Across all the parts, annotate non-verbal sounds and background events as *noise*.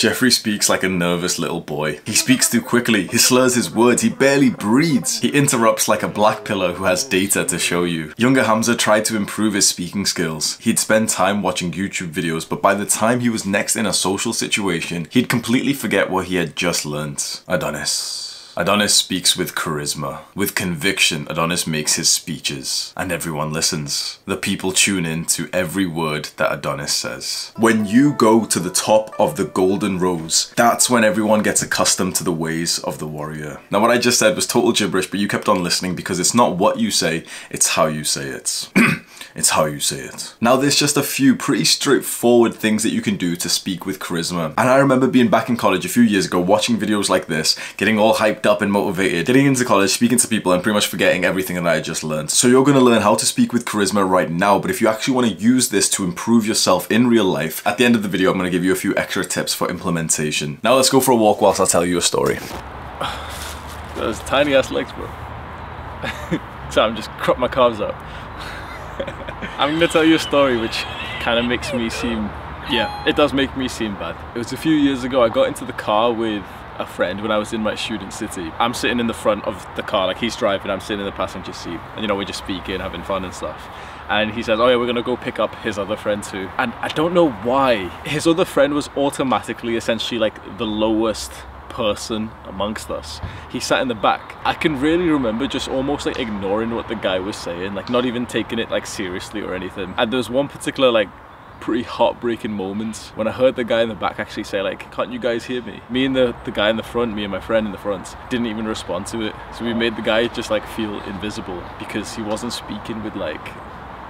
Jeffrey speaks like a nervous little boy. He speaks too quickly, he slurs his words, he barely breathes. He interrupts like a blackpiller who has data to show you. Younger Hamza tried to improve his speaking skills. He'd spend time watching YouTube videos, but by the time he was next in a social situation, he'd completely forget what he had just learnt. Adonis. Adonis speaks with charisma. With conviction, Adonis makes his speeches, and everyone listens. The people tune in to every word that Adonis says. When you go to the top of the golden rose, that's when everyone gets accustomed to the ways of the warrior. Now what I just said was total gibberish, but you kept on listening because it's not what you say, it's how you say it. *clears throat* It's how you say it. Now there's just a few pretty straightforward things that you can do to speak with charisma. And I remember being back in college a few years ago watching videos like this, getting all hyped up and motivated, getting into college, speaking to people and pretty much forgetting everything that I just learned. So you're gonna learn how to speak with charisma right now, but if you actually wanna use this to improve yourself in real life, at the end of the video I'm gonna give you a few extra tips for implementation. Now let's go for a walk whilst I tell you a story. *sighs* Those tiny ass legs, bro. *laughs* so I'm just crop my calves up. I'm gonna tell you a story which kind of makes me seem, yeah, it does make me seem bad. It was a few years ago, I got into the car with a friend when I was in my student city. I'm sitting in the front of the car, like he's driving, I'm sitting in the passenger seat. And you know, we're just speaking, having fun and stuff. And he says, oh yeah, we're gonna go pick up his other friend too. And I don't know why. His other friend was automatically essentially like the lowest person amongst us. He sat in the back. I can really remember just almost like ignoring what the guy was saying, like not even taking it like seriously or anything. And there was one particular like pretty heartbreaking moment when I heard the guy in the back actually say like, can't you guys hear me? Me and the, the guy in the front, me and my friend in the front, didn't even respond to it. So we made the guy just like feel invisible because he wasn't speaking with like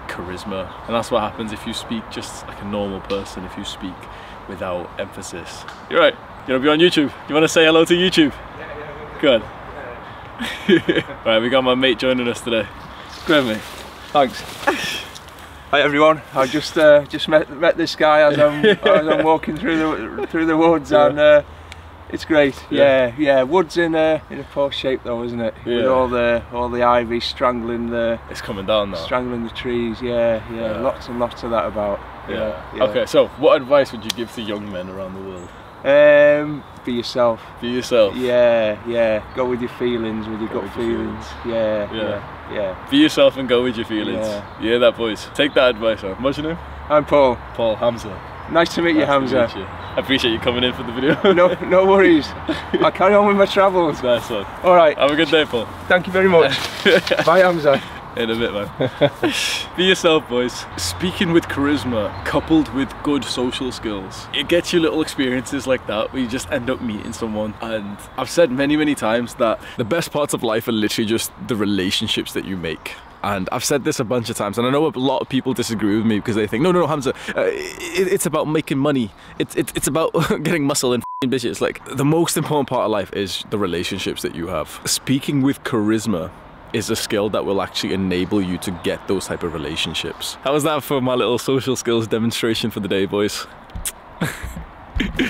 charisma. And that's what happens if you speak just like a normal person, if you speak without emphasis. You're right. You wanna be on YouTube? You wanna say hello to YouTube? Yeah, yeah. Good. *laughs* right, we got my mate joining us today. Great mate. Thanks. Hi everyone. I just uh, just met met this guy as I'm *laughs* as I'm walking through the through the woods yeah. and uh, it's great. Yeah, yeah. yeah. Woods in a in a poor shape though, isn't it? Yeah. With all the all the ivy strangling the. It's coming down now. Strangling the trees. Yeah, yeah. Lots and lots of that about. Yeah. Okay. So, what advice would you give to young men around the world? Um, be yourself. Be yourself. Yeah, yeah. Go with your feelings, with your go gut feelings. Your feelings. Yeah, yeah, yeah, yeah. Be yourself and go with your feelings. Yeah, yeah that voice. Take that advice on. What's your name? I'm Paul. Paul Hamza. Nice to meet nice you, Hamza. Meet you. I appreciate you coming in for the video. *laughs* no, no *laughs* worries. I'll carry on with my travels. Nice one. All right. Have a good day, Paul. Thank you very much. *laughs* Bye, Hamza in a bit, man. *laughs* Be yourself, boys. Speaking with charisma, coupled with good social skills, it gets you little experiences like that where you just end up meeting someone. And I've said many, many times that the best parts of life are literally just the relationships that you make. And I've said this a bunch of times, and I know a lot of people disagree with me because they think, no, no, no, Hamza, uh, it, it's about making money. It's, it, it's about *laughs* getting muscle and bitches. Like, the most important part of life is the relationships that you have. Speaking with charisma is a skill that will actually enable you to get those type of relationships. How was that for my little social skills demonstration for the day, boys?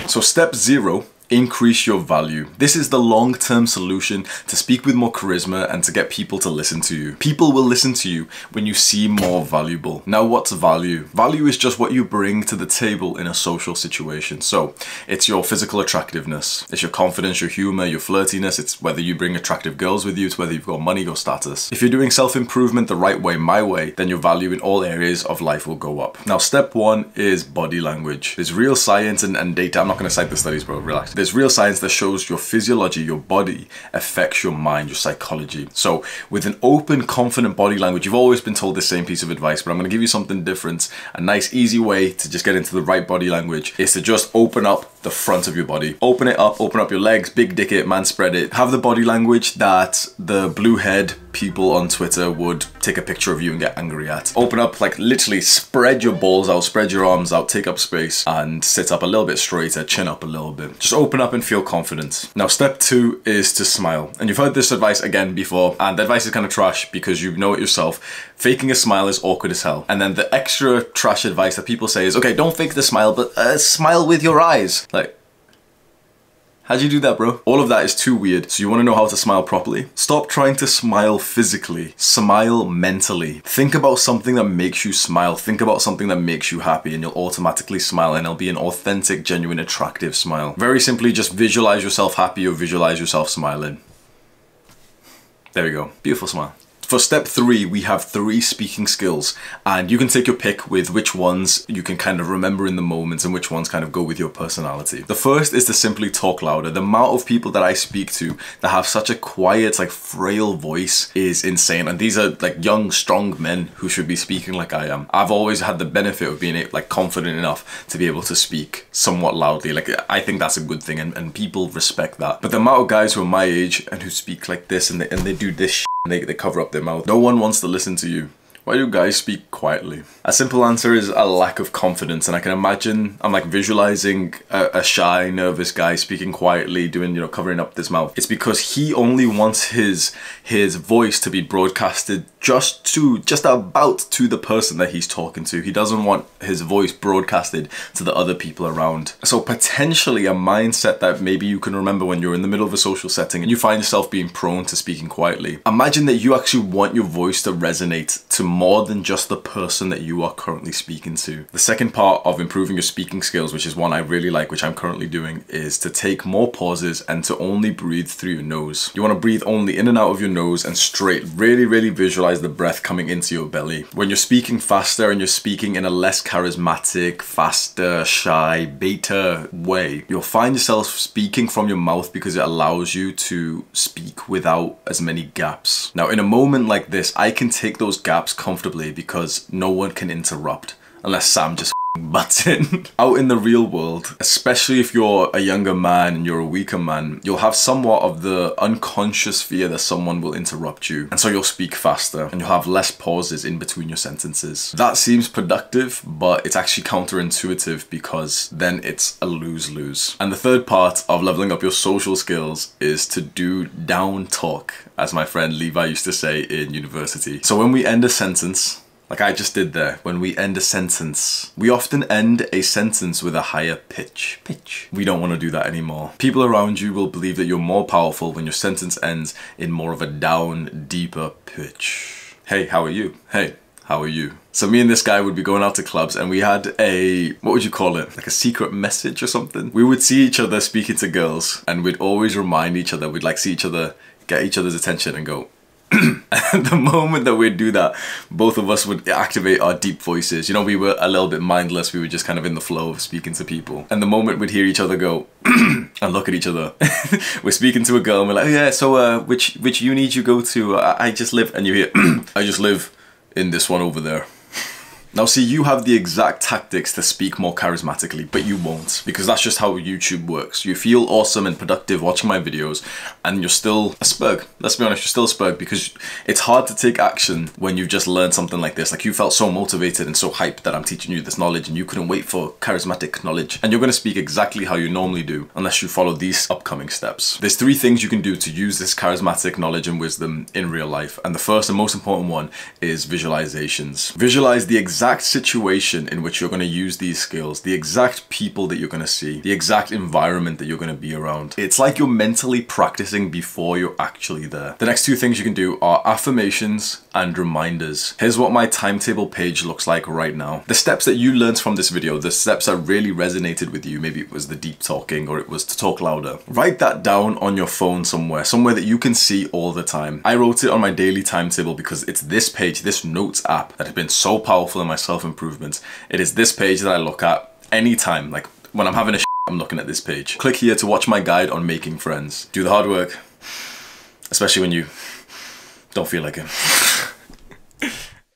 so step zero increase your value. This is the long-term solution to speak with more charisma and to get people to listen to you. People will listen to you when you seem more valuable. Now what's value? Value is just what you bring to the table in a social situation. So it's your physical attractiveness, it's your confidence, your humor, your flirtiness, it's whether you bring attractive girls with you, it's whether you've got money or status. If you're doing self-improvement the right way, my way, then your value in all areas of life will go up. Now step one is body language. There's real science and, and data, I'm not gonna cite the studies bro, relax there's real science that shows your physiology, your body affects your mind, your psychology. So with an open, confident body language, you've always been told the same piece of advice, but I'm gonna give you something different. A nice, easy way to just get into the right body language is to just open up the front of your body. Open it up, open up your legs, big dick it, man spread it. Have the body language that the blue head people on Twitter would take a picture of you and get angry at. Open up, like literally spread your balls out, spread your arms out, take up space and sit up a little bit straighter, chin up a little bit. Just open up and feel confident. Now step two is to smile. And you've heard this advice again before and the advice is kind of trash because you know it yourself. Faking a smile is awkward as hell. And then the extra trash advice that people say is, okay, don't fake the smile, but uh, smile with your eyes. Like, How'd you do that, bro? All of that is too weird. So you want to know how to smile properly? Stop trying to smile physically. Smile mentally. Think about something that makes you smile. Think about something that makes you happy and you'll automatically smile and it'll be an authentic, genuine, attractive smile. Very simply, just visualize yourself happy or visualize yourself smiling. There we go. Beautiful smile. For step three, we have three speaking skills, and you can take your pick with which ones you can kind of remember in the moment and which ones kind of go with your personality. The first is to simply talk louder. The amount of people that I speak to that have such a quiet, like frail voice is insane, and these are like young, strong men who should be speaking like I am. I've always had the benefit of being like confident enough to be able to speak somewhat loudly. Like I think that's a good thing, and, and people respect that. But the amount of guys who are my age and who speak like this and they, and they do this they, they cover up their mouth. No one wants to listen to you. Why do guys speak quietly? A simple answer is a lack of confidence, and I can imagine I'm like visualizing a, a, shy, nervous guy speaking quietly, doing you know covering up his mouth. It's because he only wants his his voice to be broadcasted just to just about to the person that he's talking to. He doesn't want his voice broadcasted to the other people around. So potentially a mindset that maybe you can remember when you're in the middle of a social setting and you find yourself being prone to speaking quietly. Imagine that you actually want your voice to resonate to more than just the person that you are currently speaking to. The second part of improving your speaking skills, which is one I really like, which I'm currently doing, is to take more pauses and to only breathe through your nose. You want to breathe only in and out of your nose and straight. Really, really visualize the breath coming into your belly. When you're speaking faster and you're speaking in a less charismatic, faster, shy, beta way, you'll find yourself speaking from your mouth because it allows you to speak without as many gaps. Now, in a moment like this, I can take those gaps comfortably because no one can interrupt unless Sam just butts *laughs* in. Out in the real world, especially if you're a younger man and you're a weaker man, you'll have somewhat of the unconscious fear that someone will interrupt you. And so you'll speak faster and you'll have less pauses in between your sentences. That seems productive, but it's actually counterintuitive because then it's a lose-lose. And the third part of leveling up your social skills is to do down talk, as my friend Levi used to say in university. So when we end a sentence, like I just did there, when we end a sentence. We often end a sentence with a higher pitch. Pitch. We don't want to do that anymore. People around you will believe that you're more powerful when your sentence ends in more of a down, deeper pitch. Hey, how are you? Hey, how are you? So me and this guy would be going out to clubs and we had a, what would you call it? Like a secret message or something? We would see each other speaking to girls and we'd always remind each other, we'd like see each other, get each other's attention and go, *laughs* the moment that we'd do that, both of us would activate our deep voices. You know, we were a little bit mindless. We were just kind of in the flow of speaking to people. And the moment we'd hear each other go *clears throat* and look at each other, *laughs* we're speaking to a girl and we're like, oh yeah, so uh, which which uni do you go to? I, I just live, and you hear, *clears throat* I just live in this one over there. Now see, you have the exact tactics to speak more charismatically, but you won't, because that's just how YouTube works. You feel awesome and productive watching my videos, and you're still a spurg. Let's be honest, you're still a spurg, because it's hard to take action when you've just learned something like this. Like you felt so motivated and so hyped that I'm teaching you this knowledge, and you couldn't wait for charismatic knowledge. And you're gonna speak exactly how you normally do, unless you follow these upcoming steps. There's three things you can do to use this charismatic knowledge and wisdom in real life, and the first and most important one is visualizations. Visualize the exact exact situation in which you're going to use these skills, the exact people that you're going to see, the exact environment that you're going to be around. It's like you're mentally practicing before you're actually there. The next two things you can do are affirmations and reminders. Here's what my timetable page looks like right now. The steps that you learned from this video, the steps that really resonated with you, maybe it was the deep talking or it was to talk louder. Write that down on your phone somewhere, somewhere that you can see all the time. I wrote it on my daily timetable because it's this page, this notes app that has been so powerful in my self-improvement. It is this page that I look at anytime, like when I'm having a I'm looking at this page. Click here to watch my guide on making friends. Do the hard work, especially when you don't feel like it.